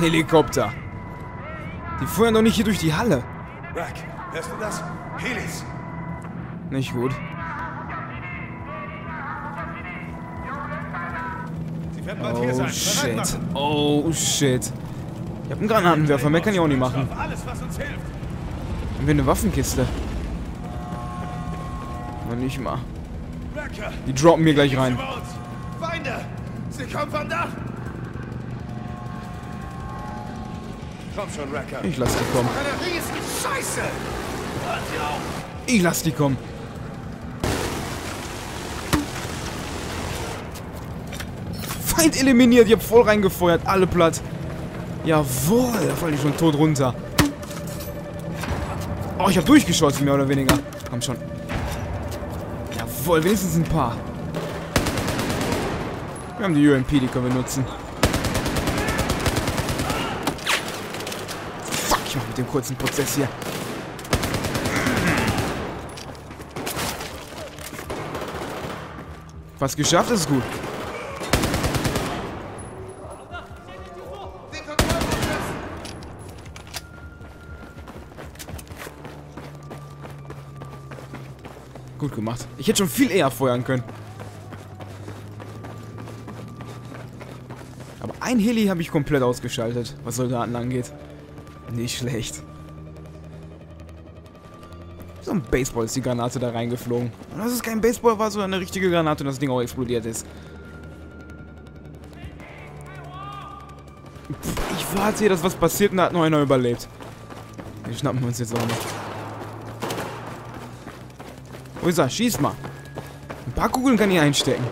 Helikopter. Die feuern doch nicht hier durch die Halle. Rack, hörst du das? Helis! Nicht gut. Oh shit. Oh shit. Ich hab einen Granatenwerfer, mehr kann ich auch nicht machen. Haben wir eine Waffenkiste? Noch nicht mal. Die droppen mir gleich rein. Feinde! Sie kommen von da! Ich lass die kommen. Ich lass die kommen. Feind eliminiert. Ich hab voll reingefeuert. Alle platt. Jawohl. Da fallen die schon tot runter. Oh, ich hab durchgeschossen, mehr oder weniger. Komm schon. Jawohl, wenigstens ein paar. Wir haben die UMP, die können wir nutzen. Ich mach mit dem kurzen Prozess hier. Was geschafft, ist gut. Gut gemacht. Ich hätte schon viel eher feuern können. Aber ein Heli habe ich komplett ausgeschaltet, was Soldaten angeht. Nicht schlecht. So ein Baseball ist die Granate da reingeflogen. Und dass es kein Baseball war, sondern eine richtige Granate und das Ding auch explodiert ist. Pff, ich warte hier, dass was passiert und da hat noch einer überlebt. Den schnappen wir uns jetzt auch noch. Wo ist er? Schieß mal. Ein paar Kugeln kann ich einstecken.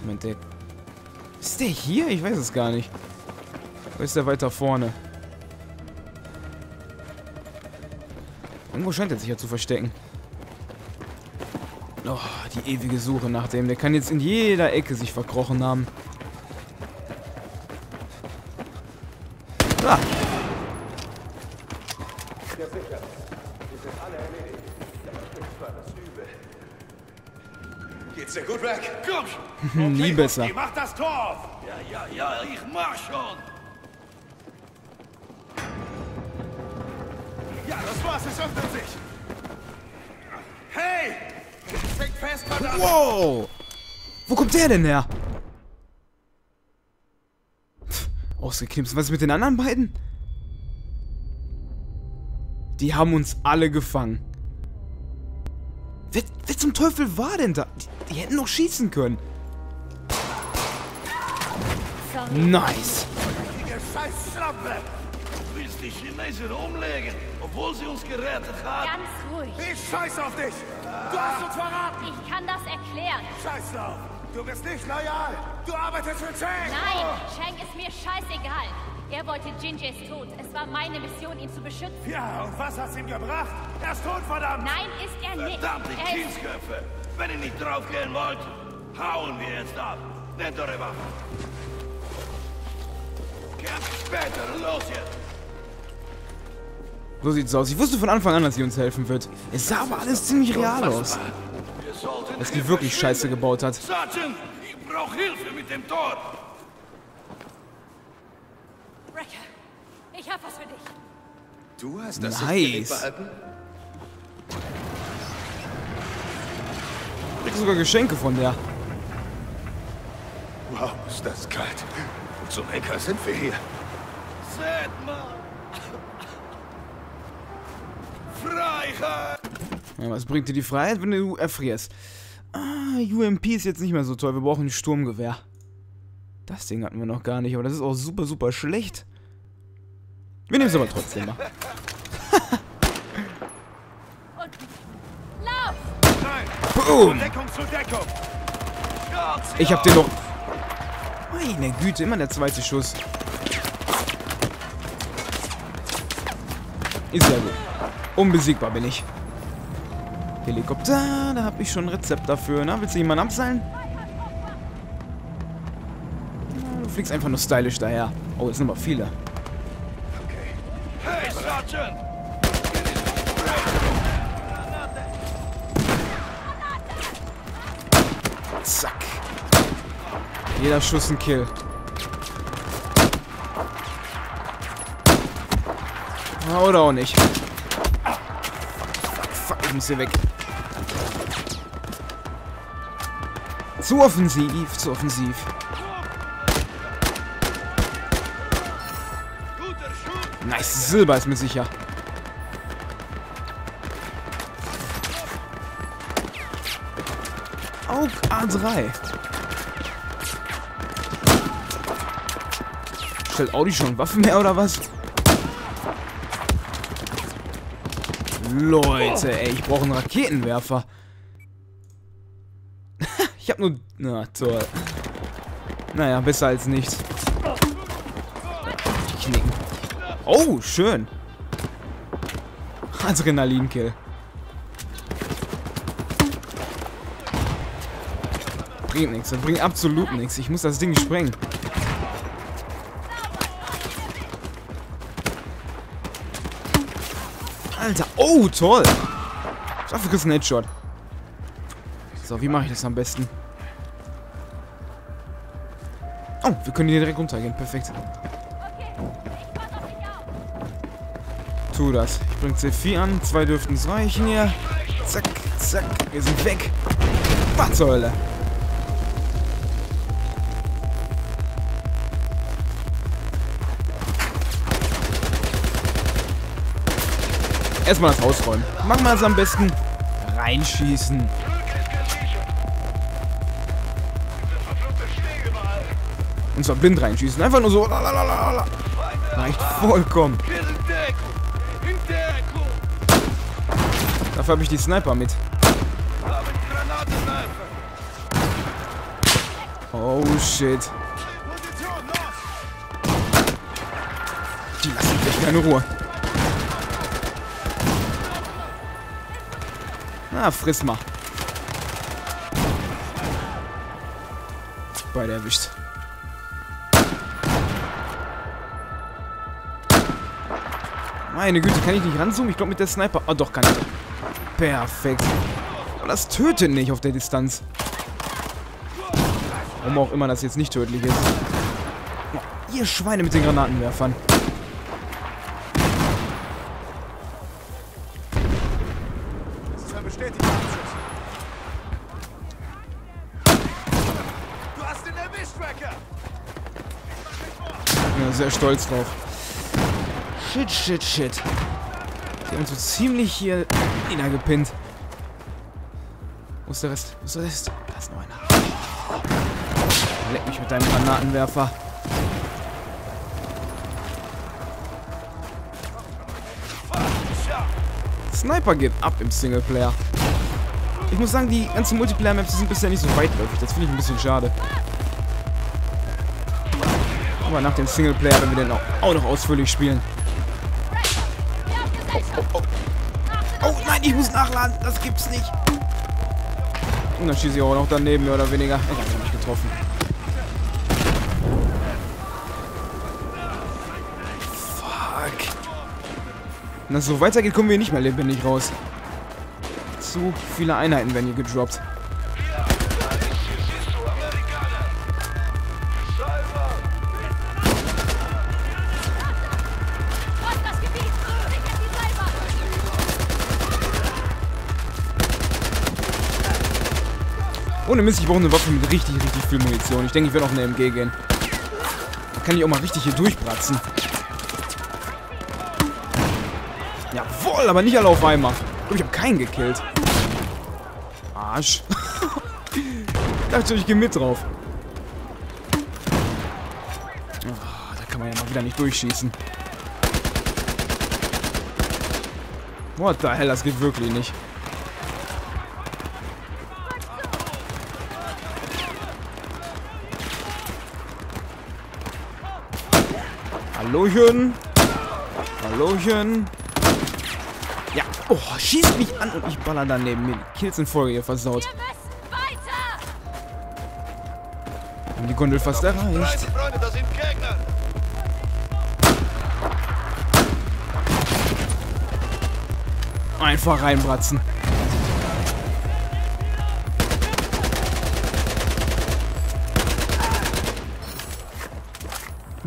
Moment, der... Ist der hier? Ich weiß es gar nicht. Wo ist der weiter vorne? Irgendwo scheint er sich ja zu verstecken. Oh, die ewige Suche nach dem. Der kann jetzt in jeder Ecke sich verkrochen haben. Ah, Geht's dir gut, Rack? Komm! nie besser. Ihr macht das Tor! Ja, ja, ja, ich mach schon! Ja, das war's, es öffnet sich! Hey! Steckt fest, verdammt! Wow! Wo kommt der denn her? Pff, Ausgeknipst. Was ist mit den anderen beiden? Die haben uns alle gefangen. Wer, wer zum Teufel war denn da? Die, die hätten noch schießen können. Nice. Ihr Scheißschlampe! Du willst die Chinesen umlegen, obwohl sie uns gerettet haben. Ganz ruhig. Ich scheiß auf dich! Du hast uns verraten! Ich kann das erklären. Scheiß drauf! Du bist nicht loyal! Du arbeitest für Chang! Nein, Shang ist mir scheißegal. Er wollte Jinjays Tod. Es war meine Mission, ihn zu beschützen. Ja, und was hat's ihm gebracht? Er ist tot, verdammt! Nein, ist er nicht. Verdammte Er ist... Kindsköpfe! Wenn ihr nicht draufgehen wollt, hauen wir jetzt ab. Nehmt eure Waffen. Kämpft später, los jetzt! So sieht's aus. Ich wusste von Anfang an, dass sie uns helfen wird. Es sah aber alles ziemlich real aus. Dass die wirklich. Scheiße gebaut hat. Sergeant, ich brauche Hilfe mit dem Tor. Wrecker, ich hab was für dich. Du hast das Nice. Behalten? Krieg sogar Geschenke von der. Wow, ist das kalt. Zum Henker sind wir hier. Seht mal! Freiheit! Ja, was bringt dir die Freiheit, wenn du erfrierst? Ah, UMP ist jetzt nicht mehr so toll. Wir brauchen ein Sturmgewehr. Das Ding hatten wir noch gar nicht, aber das ist auch super, super schlecht. Wir nehmen es aber trotzdem mal. Boom! Ich hab den noch... Meine Güte, immer der zweite Schuss. Ist ja gut. Unbesiegbar bin ich. Helikopter, da habe ich schon ein Rezept dafür. Na, willst du jemanden abseilen? Na, du fliegst einfach nur stylisch daher. Oh, jetzt sind aber viele. Okay. Hey, Sergeant! Zack. Jeder Schuss ein Kill. Oder auch nicht. Muss hier weg. Zu offensiv, zu offensiv. Nice, Silber ist mir sicher. Aug A3. Stellt Audi schon Waffen mehr oder was? Leute, ey, ich brauche einen Raketenwerfer. ich habe nur... Na, toll. Naja, besser als nichts. Knicken. Oh, schön. Adrenalinkill. Bringt nichts. Das bringt absolut nichts. Ich muss das Ding sprengen. Alter. Oh, toll. Dafür kriegst du einen Headshot. So, wie mache ich das am besten? Oh, wir können hier direkt runtergehen. Perfekt. Tu das. Ich bring C4 an. Zwei dürften es reichen hier. Zack, zack. Wir sind weg. Was zur Hölle? Erstmal das Haus räumen. Machen wir es am besten. Reinschießen. Und zwar blind reinschießen. Einfach nur so. Lalalala. Reicht vollkommen. Dafür habe ich die Sniper mit. Oh shit. Die lassen mich keine Ruhe. Na, friss mal. Beide erwischt. Meine Güte, kann ich nicht ranzoomen? Ich glaube mit der Sniper... Oh, doch, kann ich. Perfekt. Aber das tötet nicht auf der Distanz. Warum auch immer das jetzt nicht tödlich ist. Ihr Schweine mit den Granatenwerfern. Das ist ein bestätigter Abschuss. Du hast ihn erwischt, bin da sehr stolz drauf. Shit, shit, shit. Die haben so ziemlich hier niedergepinnt. Wo ist der Rest? Wo ist der Rest? Da ist noch einer. Leck mich mit deinem Granatenwerfer. Sniper geht ab im Singleplayer. Ich muss sagen, die ganzen Multiplayer-Maps sind bisher nicht so weitläufig. Das finde ich ein bisschen schade. Aber nach dem Singleplayer werden wir den auch, noch ausführlich spielen. Oh nein, ich muss nachladen. Das gibt's nicht. Und dann schieße ich auch noch daneben, mehr oder weniger. Ich habe mich getroffen. Das so weitergeht, kommen wir nicht mehr lebendig raus. Zu viele Einheiten werden hier gedroppt. Ohne Mist, ich brauche eine Waffe mit richtig, richtig viel Munition. Ich denke, ich werde auf eine MG gehen. Da kann ich auch mal richtig hier durchbratzen. Jawohl, aber nicht alle auf einmal. Oh, ich habe keinen gekillt. Arsch. ich dachte, ich gehe mit drauf. Oh, da kann man ja mal wieder nicht durchschießen. What the hell, das geht wirklich nicht. Hallochen. Hallochen. Ja. Oh, schießt mich an und ich baller daneben. Mir die Kills in Folge hier versaut. Wir müssen weiter! Haben die Gondel fast erreicht. Freunde, das sind Gegner. Einfach reinbratzen.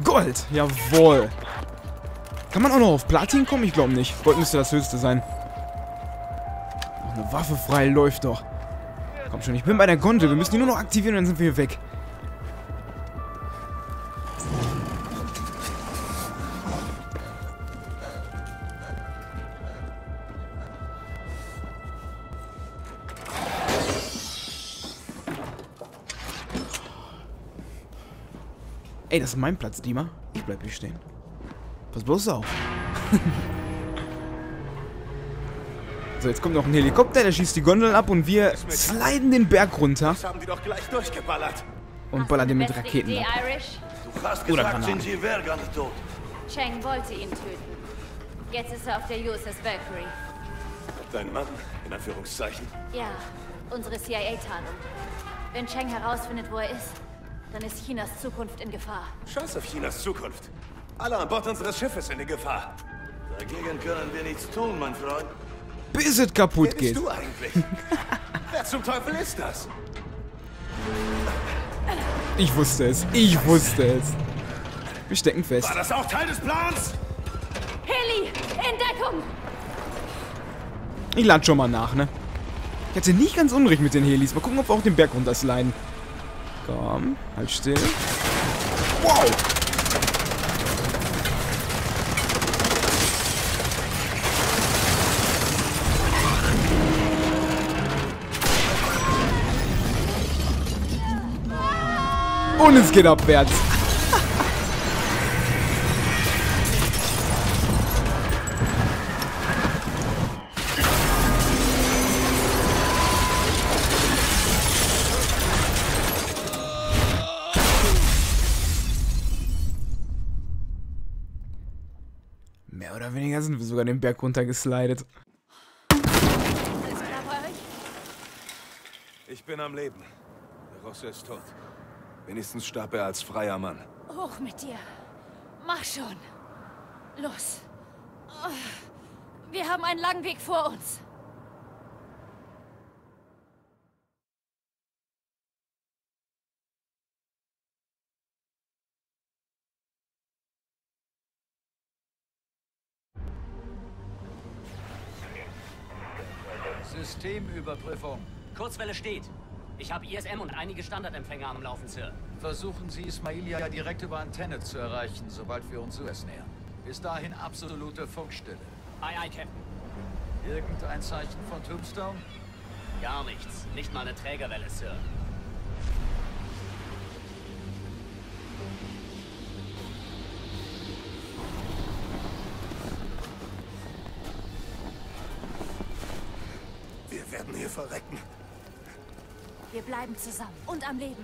Gold. Jawohl. Kann man auch noch auf Platin kommen? Ich glaube nicht. Gold müsste das höchste sein. Noch eine Waffe frei, läuft doch. Komm schon, ich bin bei der Gondel. Wir müssen die nur noch aktivieren dann sind wir hier weg. Ey, das ist mein Platz, Dima. Ich bleib hier stehen. Pass bloß auf. so, jetzt kommt noch ein Helikopter, der schießt die Gondeln ab und wir sliden den Berg runter Das haben die doch gleich durchgeballert. und ballern den mit Raketen Idee, ab. Irish? Du hast Oder gesagt, wäre gar nicht tot. Cheng wollte ihn töten. Jetzt ist er auf der USS Valkyrie. Dein Mann, in Anführungszeichen. Ja, unsere CIA-Tarnung. Wenn Cheng herausfindet, wo er ist, dann ist Chinas Zukunft in Gefahr. Scheiß auf Chinas Zukunft. Alle an Bord unseres Schiffes sind in Gefahr. Dagegen können wir nichts tun, mein Freund. Bis es kaputt Wer geht. bist du eigentlich? Wer zum Teufel ist das? Ich wusste es. Ich wusste es. Wir stecken fest. War das auch Teil des Plans? Heli, in Deckung! Ich lade schon mal nach, ne? Ich hatte nicht ganz unrecht mit den Helis. Mal gucken, ob wir auch den Berg runtersliden. Komm, halt still. Wow! Und es geht abwärts. Mehr oder weniger sind wir sogar den Berg runtergeslidet. Ich bin am Leben. Der Russe ist tot. Wenigstens starb er als freier Mann. Hoch mit dir. Mach schon. Los. Wir haben einen langen Weg vor uns. Systemüberprüfung. Kurzwelle steht. Ich habe ISM und einige Standardempfänger am Laufen, Sir. Versuchen Sie Ismailia direkt über Antenne zu erreichen, sobald wir uns US nähern. Bis dahin absolute Funkstille. Aye, aye, Captain. Irgendein Zeichen von Tombstone? Gar nichts. Nicht mal eine Trägerwelle, Sir. Wir werden hier verrecken. Wir bleiben zusammen und am Leben.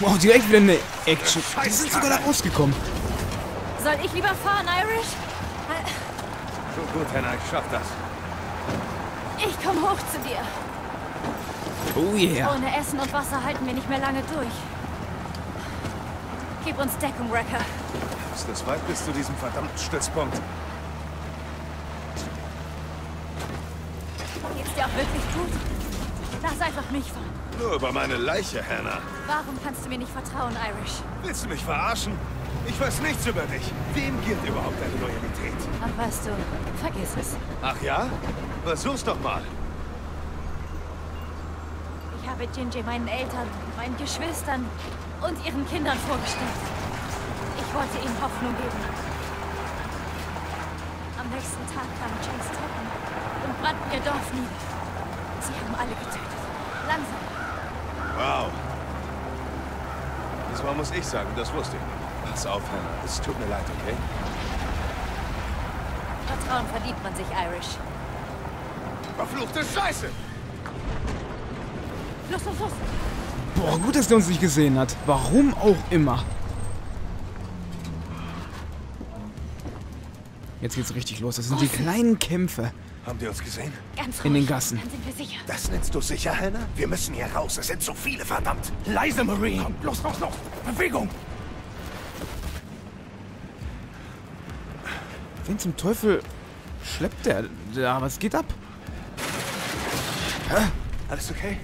Wow, direkt wieder eine Action. Die sind sogar da rausgekommen. Soll ich lieber fahren, Irish? So gut, Hannah, ich schaff das. Ich komm hoch zu dir. Oh yeah. Ohne Essen und Wasser halten wir nicht mehr lange durch. Gib uns Deckung, Wrecker. Ist das weit bis zu diesem verdammten Stützpunkt? Geht's dir auch wirklich gut? Lass einfach mich fahren. Nur über meine Leiche, Hannah. Warum kannst du mir nicht vertrauen, Irish? Willst du mich verarschen? Ich weiß nichts über dich. Wem gilt überhaupt deine Loyalität? Ach, weißt du, vergiss es. Ach ja? Versuch's doch mal. Ich habe Gingy meinen Eltern, meinen Geschwistern und ihren Kindern vorgestellt. Ich wollte ihnen Hoffnung geben. Am nächsten Tag kamen Changs Truppen und brannten ihr Dorf nieder. Sie haben alle getötet. Langsam. Wow. Diesmal muss ich sagen, das wusste ich nicht. Pass auf, Hannah. Es tut mir leid, okay? Vertrauen verdient man sich, Irish. Verfluchte Scheiße! Los, los, los! Boah, gut, dass der uns nicht gesehen hat. Warum auch immer. Jetzt geht's richtig los. Das sind die kleinen Kämpfe. Haben die uns gesehen? Ganz ruhig. In den Gassen. Dann sind wir sicher. Das nennst du sicher, Hannah? Wir müssen hier raus. Es sind so viele, verdammt. Leise, Marine! Komm, los, los, los! Bewegung! Wen zum Teufel schleppt der da? Was geht ab? Alles okay?